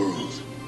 world.